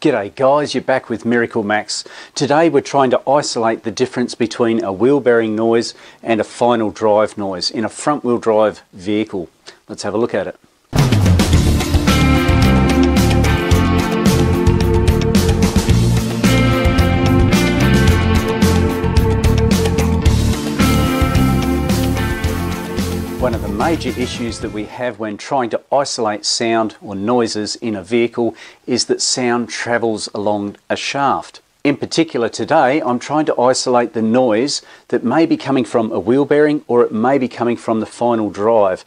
G'day guys, you're back with Miracle Max. Today we're trying to isolate the difference between a wheel bearing noise and a final drive noise in a front wheel drive vehicle. Let's have a look at it. One of the major issues that we have when trying to isolate sound or noises in a vehicle is that sound travels along a shaft. In particular today, I'm trying to isolate the noise that may be coming from a wheel bearing or it may be coming from the final drive.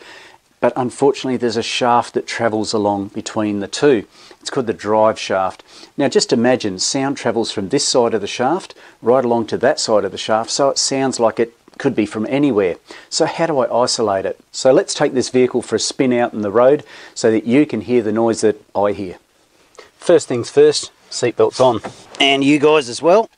But unfortunately, there's a shaft that travels along between the two. It's called the drive shaft. Now, just imagine sound travels from this side of the shaft right along to that side of the shaft, so it sounds like it could be from anywhere. So how do I isolate it? So let's take this vehicle for a spin out in the road so that you can hear the noise that I hear. First things first, seatbelts on. And you guys as well.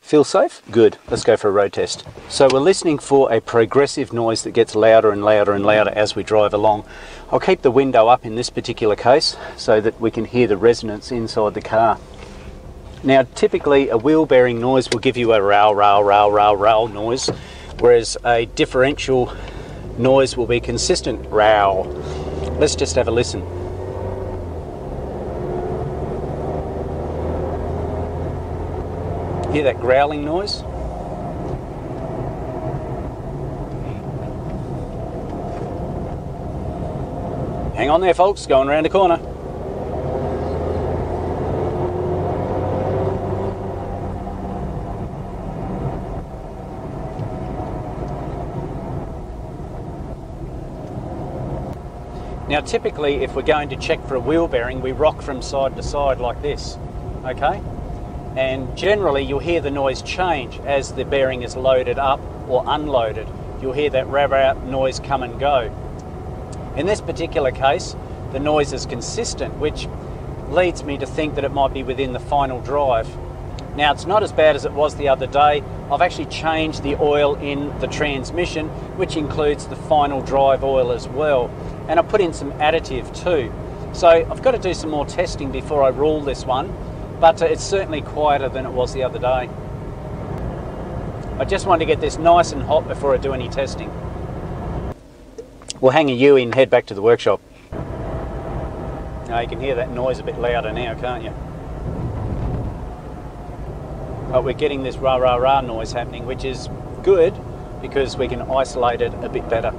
Feel safe? Good. Let's go for a road test. So we're listening for a progressive noise that gets louder and louder and louder as we drive along. I'll keep the window up in this particular case so that we can hear the resonance inside the car. Now, typically a wheel bearing noise will give you a row, row, row, row, row noise, whereas a differential noise will be consistent row. Let's just have a listen. Hear that growling noise? Hang on there, folks, going around the corner. Now typically if we're going to check for a wheel bearing we rock from side to side like this, okay? And generally you'll hear the noise change as the bearing is loaded up or unloaded. You'll hear that rev out noise come and go. In this particular case the noise is consistent which leads me to think that it might be within the final drive. Now it's not as bad as it was the other day. I've actually changed the oil in the transmission which includes the final drive oil as well and I put in some additive too. So I've got to do some more testing before I rule this one, but uh, it's certainly quieter than it was the other day. I just want to get this nice and hot before I do any testing. We'll hang a U in, head back to the workshop. Now you can hear that noise a bit louder now, can't you? But we're getting this rah rah rah noise happening, which is good because we can isolate it a bit better.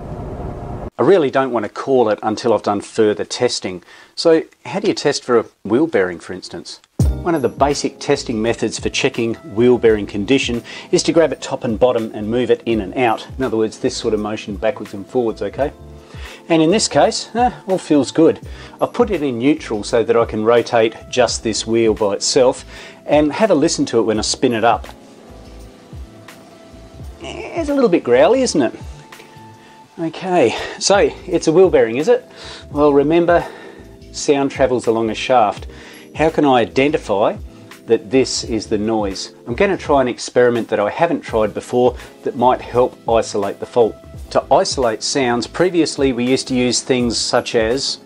I really don't want to call it until I've done further testing. So how do you test for a wheel bearing for instance? One of the basic testing methods for checking wheel bearing condition is to grab it top and bottom and move it in and out. In other words, this sort of motion backwards and forwards, okay? And in this case, eh, all feels good. I've put it in neutral so that I can rotate just this wheel by itself and have a listen to it when I spin it up. It's a little bit growly, isn't it? Okay, so it's a wheel bearing, is it? Well, remember, sound travels along a shaft. How can I identify that this is the noise? I'm going to try an experiment that I haven't tried before that might help isolate the fault. To isolate sounds, previously we used to use things such as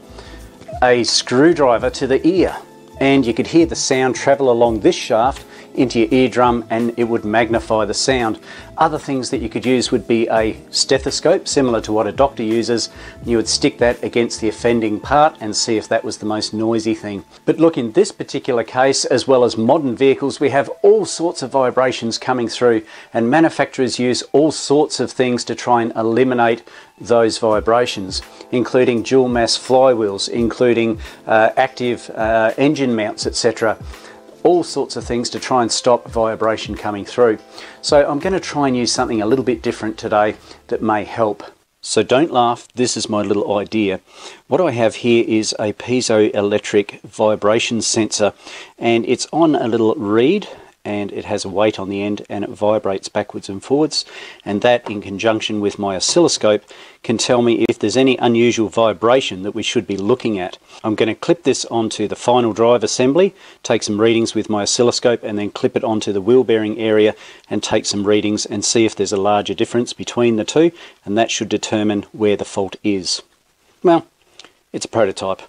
a screwdriver to the ear and you could hear the sound travel along this shaft into your eardrum and it would magnify the sound. Other things that you could use would be a stethoscope, similar to what a doctor uses. You would stick that against the offending part and see if that was the most noisy thing. But look, in this particular case, as well as modern vehicles, we have all sorts of vibrations coming through and manufacturers use all sorts of things to try and eliminate those vibrations, including dual mass flywheels, including uh, active uh, engine mounts, etc all sorts of things to try and stop vibration coming through. So I'm going to try and use something a little bit different today that may help. So don't laugh, this is my little idea. What I have here is a piezoelectric vibration sensor and it's on a little reed and it has a weight on the end and it vibrates backwards and forwards and that in conjunction with my oscilloscope can tell me if there's any unusual vibration that we should be looking at. I'm going to clip this onto the final drive assembly, take some readings with my oscilloscope and then clip it onto the wheel bearing area and take some readings and see if there's a larger difference between the two and that should determine where the fault is. Well, it's a prototype.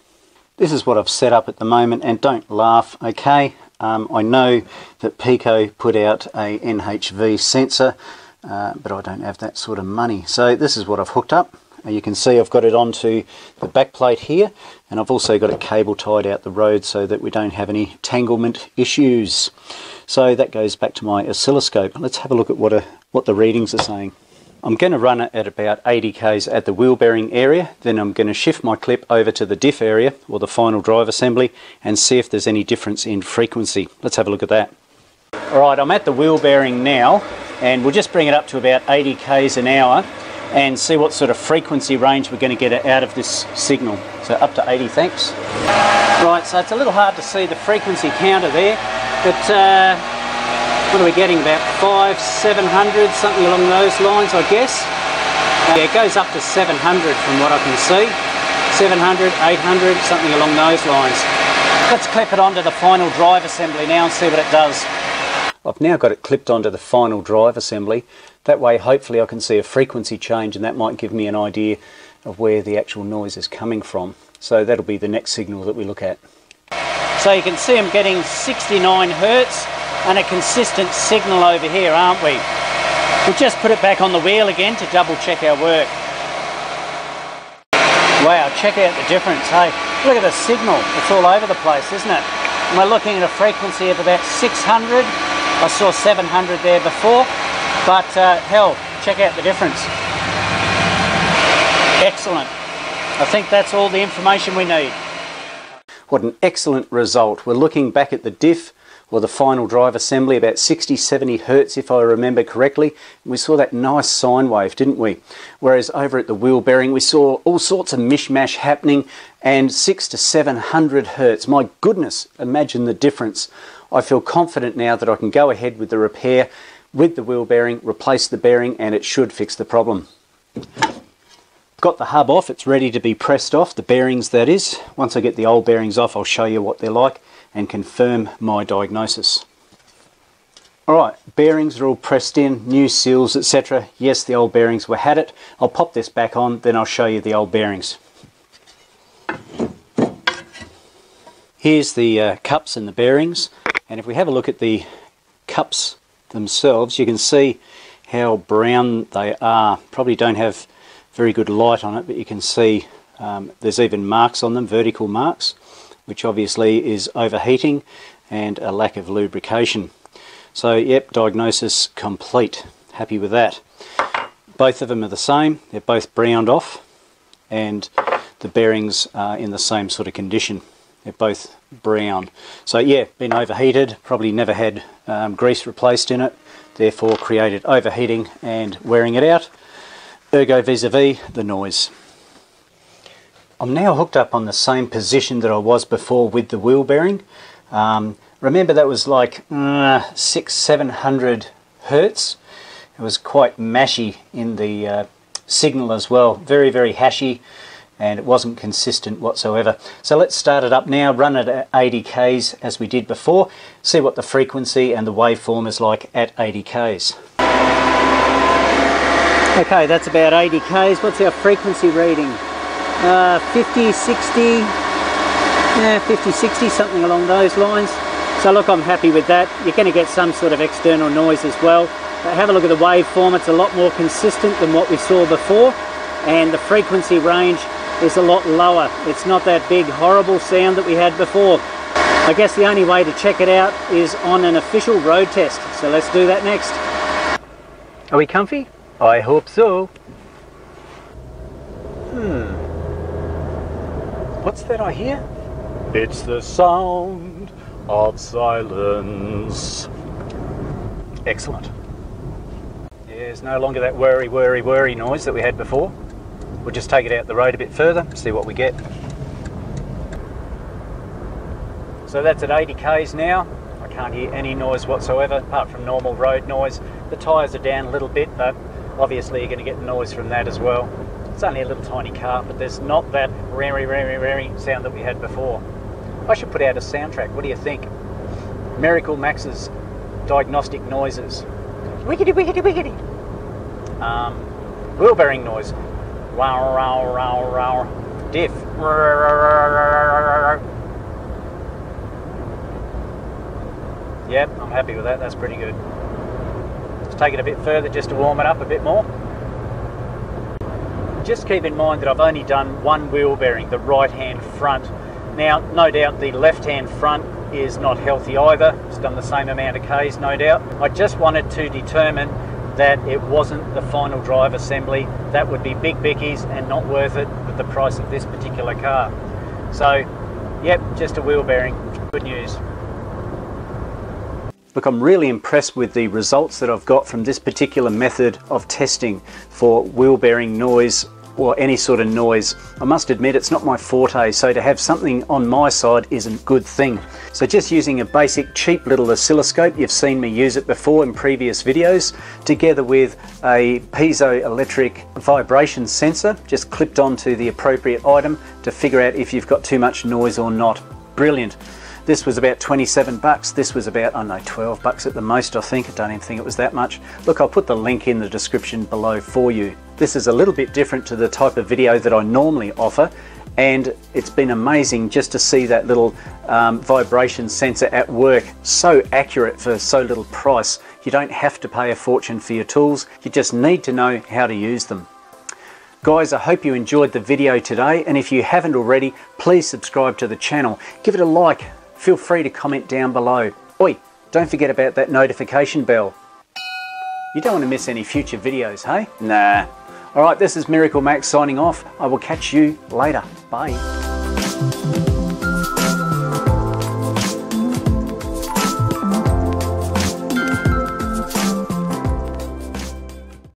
this is what I've set up at the moment and don't laugh, okay? Um, I know that Pico put out a NHV sensor, uh, but I don't have that sort of money. So this is what I've hooked up. You can see I've got it onto the back plate here and I've also got a cable tied out the road so that we don't have any tanglement issues. So that goes back to my oscilloscope. Let's have a look at what, a, what the readings are saying. I'm going to run it at about 80 k's at the wheel bearing area then I'm going to shift my clip over to the diff area or the final drive assembly and see if there's any difference in frequency. Let's have a look at that. Alright I'm at the wheel bearing now and we'll just bring it up to about 80 k's an hour and see what sort of frequency range we're going to get out of this signal. So up to 80 thanks. Right so it's a little hard to see the frequency counter there but uh, what are we getting? About five 700 something along those lines I guess. Yeah, it goes up to 700 from what I can see. 700 800 something along those lines. Let's clip it onto the final drive assembly now and see what it does. I've now got it clipped onto the final drive assembly. That way hopefully I can see a frequency change and that might give me an idea of where the actual noise is coming from. So that'll be the next signal that we look at. So you can see I'm getting 69 hertz and a consistent signal over here, aren't we? We'll just put it back on the wheel again to double check our work. Wow, check out the difference, hey? Look at the signal, it's all over the place, isn't it? And we're looking at a frequency of about 600. I saw 700 there before, but uh, hell, check out the difference. Excellent. I think that's all the information we need. What an excellent result. We're looking back at the diff or the final drive assembly about 60 70 hertz if I remember correctly. We saw that nice sine wave didn't we? Whereas over at the wheel bearing we saw all sorts of mishmash happening and 6 to 700 hertz. My goodness imagine the difference. I feel confident now that I can go ahead with the repair with the wheel bearing replace the bearing and it should fix the problem. Got the hub off. It's ready to be pressed off the bearings that is. Once I get the old bearings off I'll show you what they're like and confirm my diagnosis. Alright, bearings are all pressed in, new seals, etc. Yes, the old bearings were had it. I'll pop this back on, then I'll show you the old bearings. Here's the uh, cups and the bearings, and if we have a look at the cups themselves, you can see how brown they are. Probably don't have very good light on it, but you can see um, there's even marks on them, vertical marks which obviously is overheating and a lack of lubrication. So yep, diagnosis complete. Happy with that. Both of them are the same. They're both browned off and the bearings are in the same sort of condition. They're both brown. So yeah, been overheated, probably never had um, grease replaced in it, therefore created overheating and wearing it out. Ergo vis-a-vis -vis the noise. I'm now hooked up on the same position that I was before with the wheel bearing. Um, remember that was like uh, six, seven hundred hertz. It was quite mashy in the uh, signal as well. Very, very hashy and it wasn't consistent whatsoever. So let's start it up now, run it at 80 Ks as we did before, see what the frequency and the waveform is like at 80 Ks. Okay, that's about 80 Ks. What's our frequency reading? Uh, 50, 60, yeah, 50, 60, something along those lines. So look, I'm happy with that. You're going to get some sort of external noise as well. But have a look at the waveform. It's a lot more consistent than what we saw before. And the frequency range is a lot lower. It's not that big, horrible sound that we had before. I guess the only way to check it out is on an official road test. So let's do that next. Are we comfy? I hope so. Hmm. What's that I hear? It's the sound of silence. Excellent. There's no longer that worry, worry, worry noise that we had before. We'll just take it out the road a bit further, see what we get. So that's at 80 k's now. I can't hear any noise whatsoever, apart from normal road noise. The tyres are down a little bit, but obviously you're going to get noise from that as well. It's only a little tiny car, but there's not that rary, rary, rary sound that we had before. I should put out a soundtrack. What do you think? Miracle Max's diagnostic noises. Wiggity, wiggity, wiggity. Um, wheel bearing noise. Wow, wow, wow, wow. diff. Yep, I'm happy with that. That's pretty good. Let's take it a bit further just to warm it up a bit more. Just keep in mind that I've only done one wheel bearing, the right hand front. Now, no doubt the left hand front is not healthy either. It's done the same amount of Ks, no doubt. I just wanted to determine that it wasn't the final drive assembly. That would be big bickies and not worth it with the price of this particular car. So, yep, just a wheel bearing. Good news. Look, I'm really impressed with the results that I've got from this particular method of testing for wheel bearing noise or any sort of noise. I must admit it's not my forte, so to have something on my side is a good thing. So just using a basic cheap little oscilloscope, you've seen me use it before in previous videos, together with a piezoelectric vibration sensor, just clipped onto the appropriate item to figure out if you've got too much noise or not. Brilliant. This was about 27 bucks. This was about, I don't know, 12 bucks at the most, I think. I don't even think it was that much. Look, I'll put the link in the description below for you. This is a little bit different to the type of video that I normally offer and it's been amazing just to see that little um, vibration sensor at work so accurate for so little price you don't have to pay a fortune for your tools you just need to know how to use them guys i hope you enjoyed the video today and if you haven't already please subscribe to the channel give it a like feel free to comment down below. Oi, don't forget about that notification bell. You don't want to miss any future videos, hey? Nah. Alright, this is Miracle Max signing off. I will catch you later. Bye.